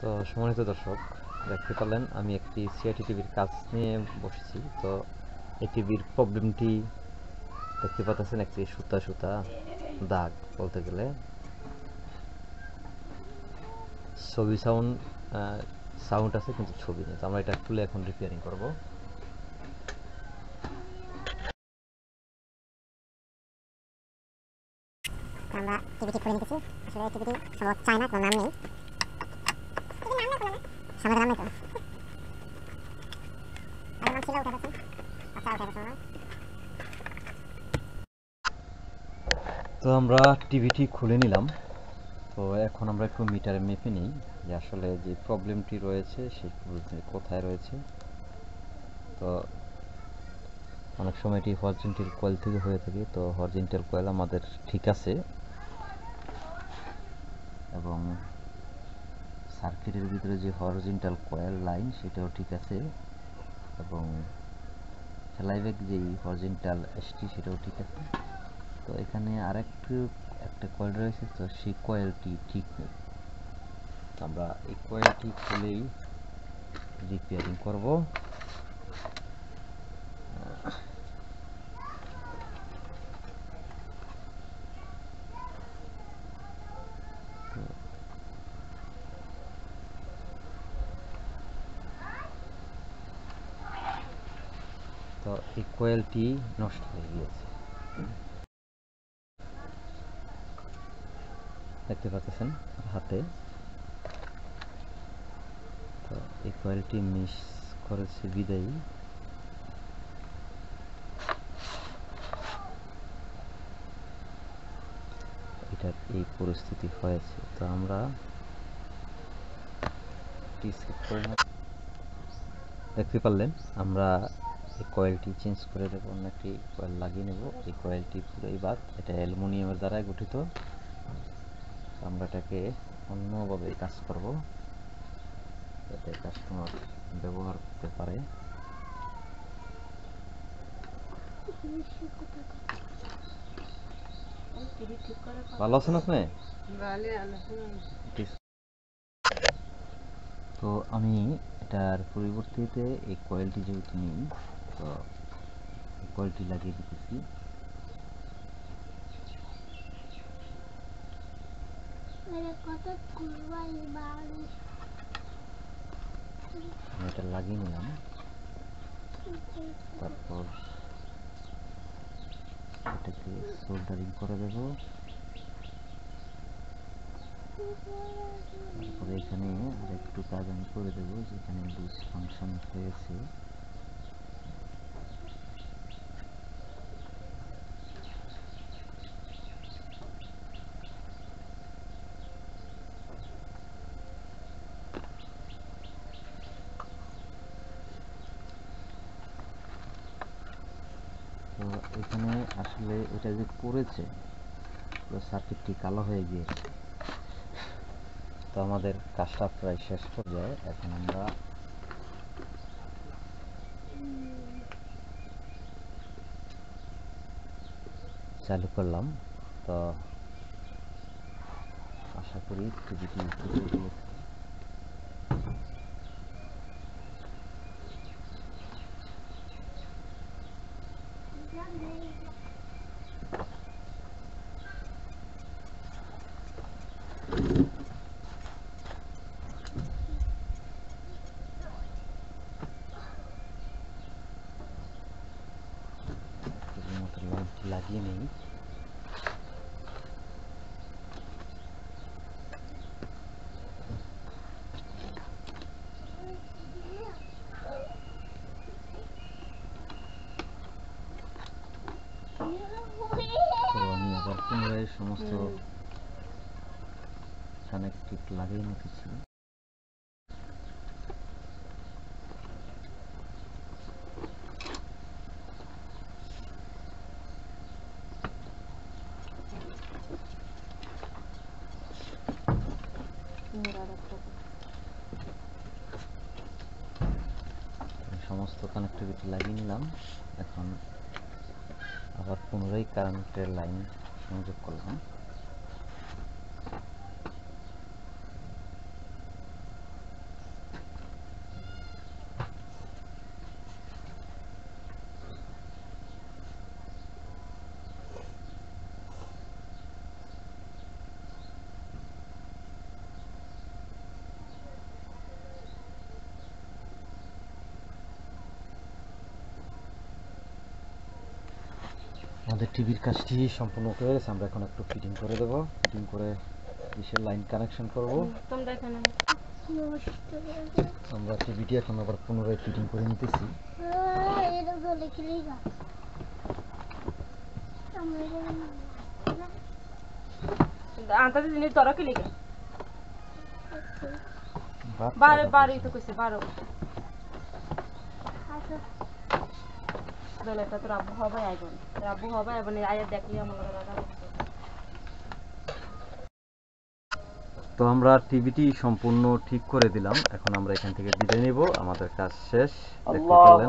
তো সম্মানিত দর্শক, দেখতে পারলেন, আমি একটি সিআইটি টিভির কাজ নিয়ে বসেছি। তো এই টিভির প্রবলেমটি দেখতে পাচ্ছেন, একটি সুতা সুতা দাগ বলতে গেলে। ছবি সাউন্ড সাউন্ড আছে, কিন্তু ছবি নেই। তো আমরা এটা খুলে এখন রিপেয়ারিং করব। আমরা টিভিটি খুলে নিতেছি। আসলে টিভিটি সম্ভবত চায় না কোনো নাম নেই। সামনে তো ছিল উঠে গেছে আচ্ছা উঠে গেছে তো আমরা টিভিটি খুলে নিলাম। তো এখন আমরা একটু মিটারে মেপে নিই যে আসলে যে প্রবলেমটি রয়েছে, সেই কোথায় রয়েছে। তো অনেক সময় এটি হরজেন্টাল কয়েল থেকে হয়ে থাকে, তো হরজেন্টাল কয়েল আমাদের ঠিক আছে। এবং সার্কিটের ভিতরে যে হরিজন্টাল কয়েল লাইন সেটাও ঠিক আছে। এবং ফ্লাইব্যাক যেই হরিজন্টাল এসটি সেটাও ঠিক আছে। তো এখানে আরেকটু একটা কয়েল রয়েছে, তো সেই কয়েলটি ঠিক নেই। আমরা এই কয়েলটি খুলেই রিপেয়ারিং করব। তো এই কয়েলটি নষ্ট হয়ে গিয়েছে। দেখতে পাচ্ছেন হাতে। তো এই কয়েলটি মিস করেছে বিদায়ী। এটার এই পরিস্থিতি হয়েছে। তো আমরা। দেখতে পারলেন, আমরা এই কয়েলটি চেঞ্জ করে দেবো অন্য একটি কয়েল লাগিয়ে নেব। এই কয়েলটি পুরোই বাদ এটা অ্যালুমিনিয়ামের দ্বারা গঠিত। আমরা এটাকে অন্যভাবে কাজ করব যাতে কাস্টমার ব্যবহার করতে পারে। ভালো আছেন আপনি? তো আমি এটার পরিবর্তিতে এই কয়েলটি যেহেতু নেই তো কলটি লাগিয়ে দিতেছি। এটা লাগিয়ে নিলাম। তারপর এটাকে সোল্ডারিং করে দেবো। তারপরে এখানে আর একটু কাজ আমি করে দেবো যেখানে লুজ ফাংশন হয়েছে। এখানে আসলে এটা যে পড়েছে সার্কিটটি কালো হয়ে গিয়েছে। তো আমাদের কাজটা প্রায় শেষ পর্যায়ে এখন আমরা চালু করলাম। তো আশা করি টিভিটি ফুটে গিয়েছে শুধুমাত্র পুনরায় সমস্ত কানেক্টিভ লাগিয়ে নিতেছি আমি সমস্ত কানেক্টিভিটি লাগিয়ে নিলাম। এখন আবার পুনরায় কারেন্টের লাইন সংযোগ করলাম। আমাদের টিভির কাজটি সম্পূর্ণ হয়ে গেছে আমরা এখন একটু ফিটিং করে দেব ফিটিং করে ডিশের লাইন কানেকশন করব। করে। আমরা টিভিটি এখন আবার পুনরায় ফিটিং করে নিতেছি। বাদ বারো বারোই তো কইছে বারো। আচ্ছা তোর আব্বু হবে আইবন। তোর আব্বু হবে আইবন আয়া দেখলি আমার তো আমরা টিভিটি সম্পূর্ণ ঠিক করে দিলাম। এখন আমরা এখান থেকে বিদায় নিব। আমাদের কাজ শেষ। দেখতে পারলেন।